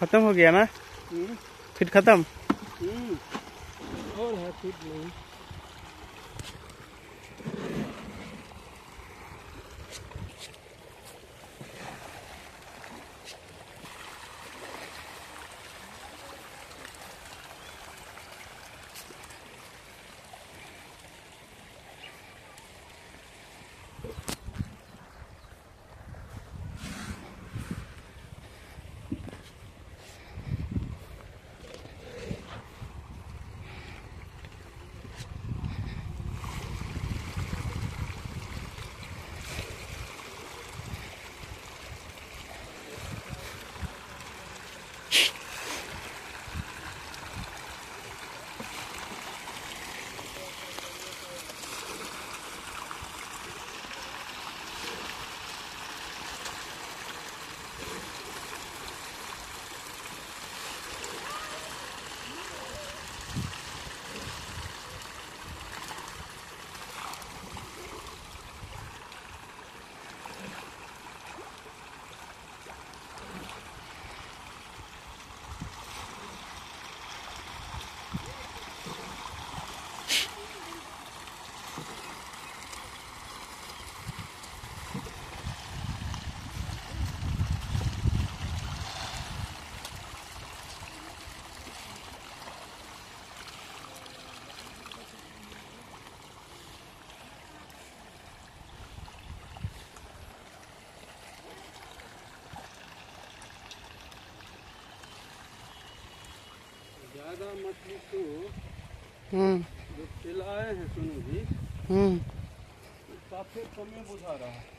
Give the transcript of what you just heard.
खत्म हो गया ना? हम्म, फिर खत्म? हम्म। और है फिट नहीं। ज़्यादा मछली तो हम्म। जो खिलाए हैं सुनो जी। हम्म। काफ़ी कमी बुझा रहा है।